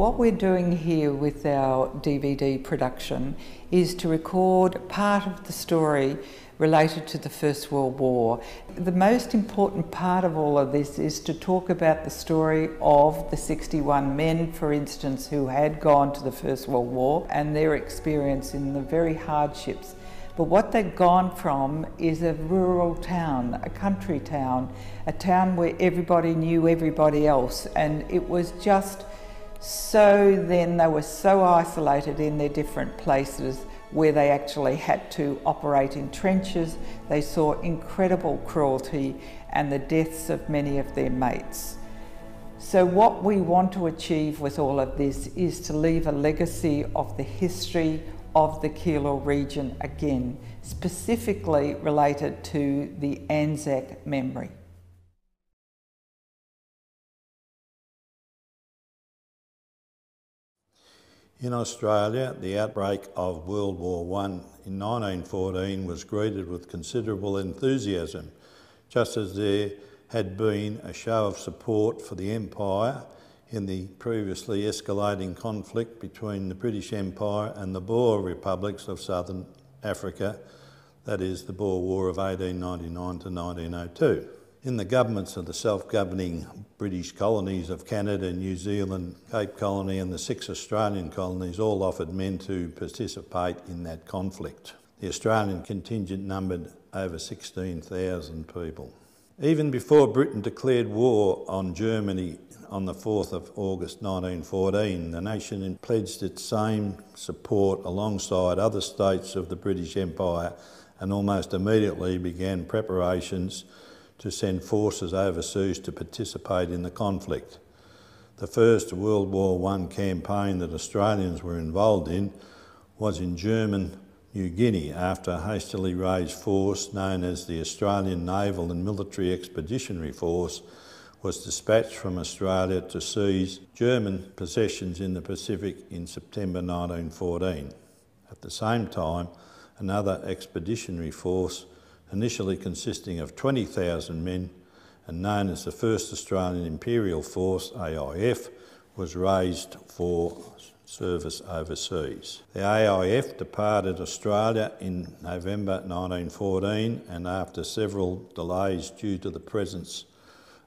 What we're doing here with our DVD production is to record part of the story related to the First World War. The most important part of all of this is to talk about the story of the 61 men, for instance, who had gone to the First World War and their experience in the very hardships. But what they'd gone from is a rural town, a country town, a town where everybody knew everybody else, and it was just so then they were so isolated in their different places where they actually had to operate in trenches. They saw incredible cruelty and the deaths of many of their mates. So, what we want to achieve with all of this is to leave a legacy of the history of the Keilor region again, specifically related to the Anzac memory. In Australia, the outbreak of World War I in 1914 was greeted with considerable enthusiasm, just as there had been a show of support for the Empire in the previously escalating conflict between the British Empire and the Boer republics of southern Africa, that is, the Boer War of 1899 to 1902 in the governments of the self-governing British colonies of Canada, New Zealand, Cape Colony and the six Australian colonies all offered men to participate in that conflict. The Australian contingent numbered over 16,000 people. Even before Britain declared war on Germany on the 4th of August 1914, the nation pledged its same support alongside other states of the British Empire and almost immediately began preparations to send forces overseas to participate in the conflict. The first World War I campaign that Australians were involved in was in German New Guinea after a hastily raised force known as the Australian Naval and Military Expeditionary Force was dispatched from Australia to seize German possessions in the Pacific in September 1914. At the same time, another expeditionary force initially consisting of 20,000 men and known as the 1st Australian Imperial Force, AIF, was raised for service overseas. The AIF departed Australia in November 1914 and after several delays due to the presence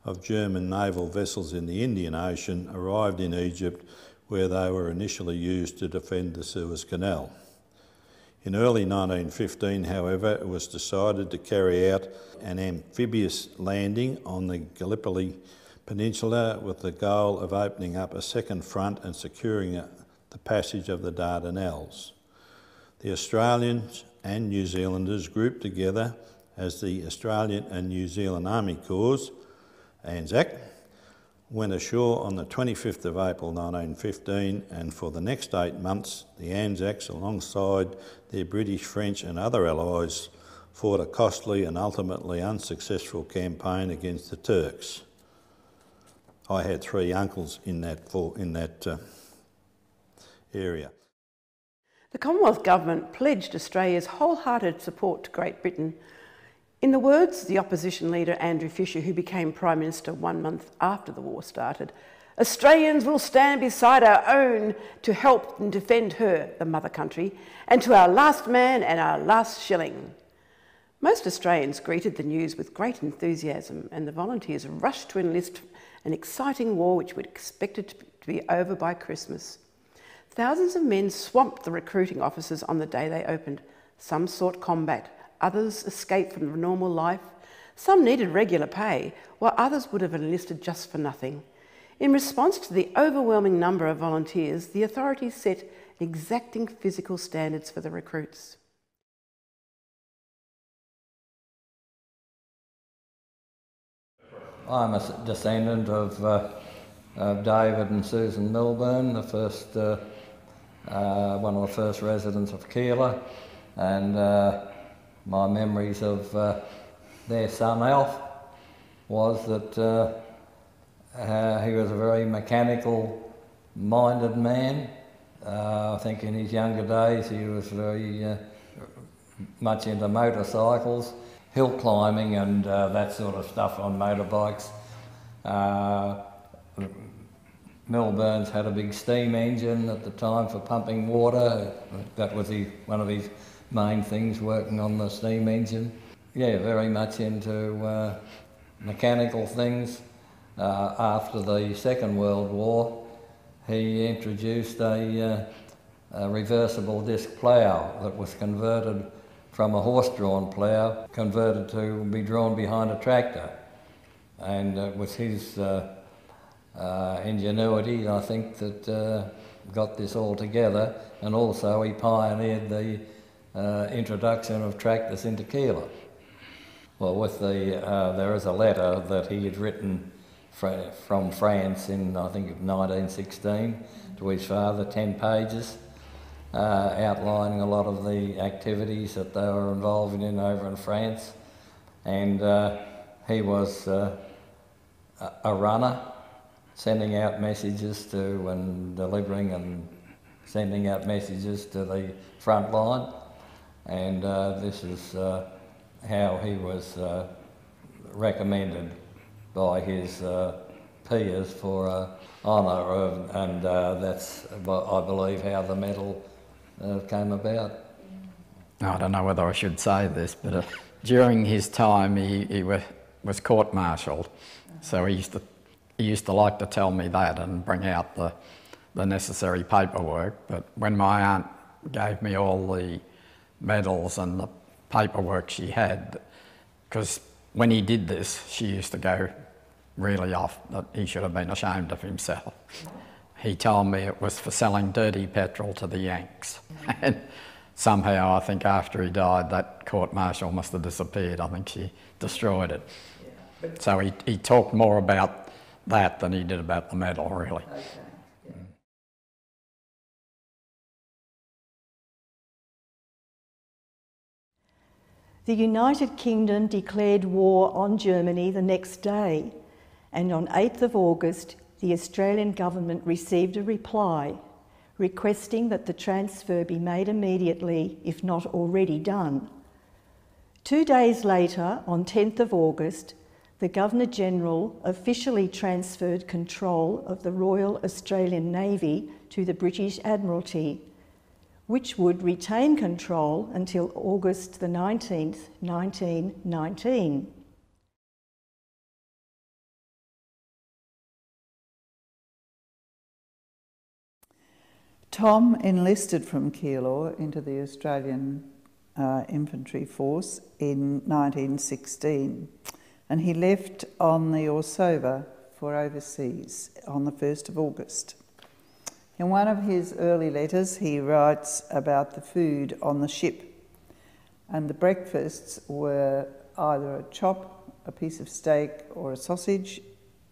of German naval vessels in the Indian Ocean arrived in Egypt where they were initially used to defend the Suez Canal. In early 1915, however, it was decided to carry out an amphibious landing on the Gallipoli Peninsula with the goal of opening up a second front and securing the passage of the Dardanelles. The Australians and New Zealanders grouped together as the Australian and New Zealand Army Corps, ANZAC, went ashore on the 25th of April 1915 and for the next eight months the Anzacs alongside their British, French and other allies fought a costly and ultimately unsuccessful campaign against the Turks. I had three uncles in that, for, in that uh, area. The Commonwealth Government pledged Australia's wholehearted support to Great Britain in the words of the opposition leader Andrew Fisher, who became Prime Minister one month after the war started, Australians will stand beside our own to help and defend her, the mother country, and to our last man and our last shilling. Most Australians greeted the news with great enthusiasm, and the volunteers rushed to enlist an exciting war which was expected to be over by Christmas. Thousands of men swamped the recruiting offices on the day they opened. Some sought combat, Others escaped from normal life. Some needed regular pay, while others would have enlisted just for nothing. In response to the overwhelming number of volunteers, the authorities set exacting physical standards for the recruits. I'm a descendant of, uh, of David and Susan Milburn, the first, uh, uh, one of the first residents of Keilor, and uh, my memories of uh, their son Alf was that uh, uh, he was a very mechanical minded man. Uh, I think in his younger days he was very uh, much into motorcycles, hill climbing and uh, that sort of stuff on motorbikes. Milburns had a big steam engine at the time for pumping water. That was his, one of his main things, working on the steam engine. Yeah, very much into uh, mechanical things. Uh, after the Second World War, he introduced a, uh, a reversible disc plough that was converted from a horse-drawn plough, converted to be drawn behind a tractor. And it was his uh, uh, ingenuity, I think, that uh, got this all together. And also he pioneered the uh, introduction of tractors into Keilor. Well, with the, uh, there is a letter that he had written fr- from France in, I think, 1916 to his father, 10 pages, uh, outlining a lot of the activities that they were involved in over in France. And uh, he was uh, a runner, sending out messages to and delivering and sending out messages to the front line. And uh, this is uh, how he was uh, recommended by his peers for honour, and that's, I believe, how the medal came about. I don't know whether I should say this, but uh, during his time he, he was, was court-martialed, so he used to he used to like to tell me that and bring out the the necessary paperwork. But when my aunt gave me all the medals and the paperwork she had, because when he did this, she used to go really off that he should have been ashamed of himself. He told me it was for selling dirty petrol to the Yanks. and somehow, I think after he died, that court martial must have disappeared. I think she destroyed it. Yeah, so he, he talked more about that than he did about the medal, really. Okay. The United Kingdom declared war on Germany the next day, and on 8th of August, the Australian government received a reply requesting that the transfer be made immediately, if not already done. Two days later, on 10th of August, the Governor General officially transferred control of the Royal Australian Navy to the British Admiralty which would retain control until August the 19th, 1919. Tom enlisted from Keilor into the Australian uh, Infantry Force in 1916 and he left on the Orsova for overseas on the 1st of August. In one of his early letters, he writes about the food on the ship, and the breakfasts were either a chop, a piece of steak, or a sausage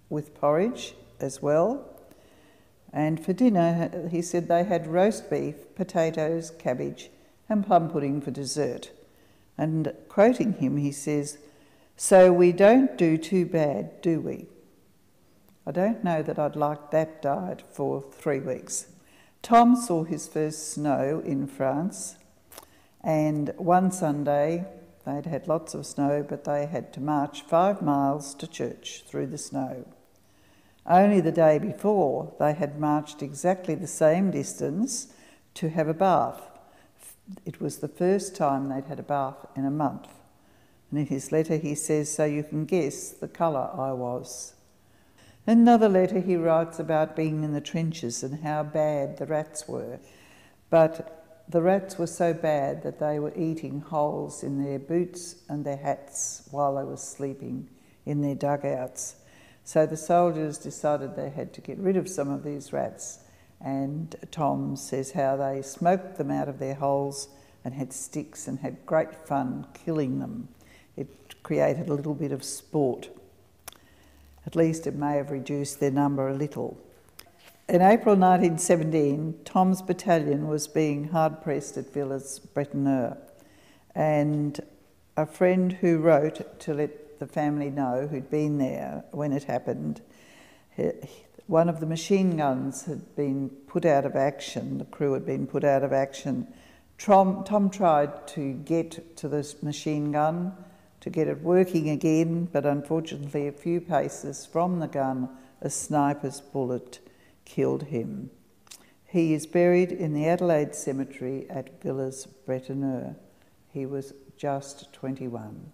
with porridge as well. And for dinner, he said they had roast beef, potatoes, cabbage, and plum pudding for dessert. And quoting him, he says, So we don't do too bad, do we? I don't know that I'd like that diet for three weeks. Tom saw his first snow in France, and one Sunday they'd had lots of snow, but they had to march five miles to church through the snow. Only the day before, they had marched exactly the same distance to have a bath. It was the first time they'd had a bath in a month. And in his letter, he says, So you can guess the colour I was. Another letter he writes about being in the trenches and how bad the rats were. But the rats were so bad that they were eating holes in their boots and their hats while they were sleeping in their dugouts. So the soldiers decided they had to get rid of some of these rats. And Tom says how they smoked them out of their holes and had sticks and had great fun killing them. It created a little bit of sport. At least it may have reduced their number a little. In April 1917, Tom's battalion was being hard pressed at Villers-Bretonneux, and a friend who wrote to let the family know who'd been there when it happened, one of the machine guns had been put out of action, the crew had been put out of action. Tom, Tom tried to get to this machine gun to get it working again, but unfortunately, a few paces from the gun, a sniper's bullet killed him. He is buried in the Adelaide Cemetery at Villers Bretonneux. He was just 21.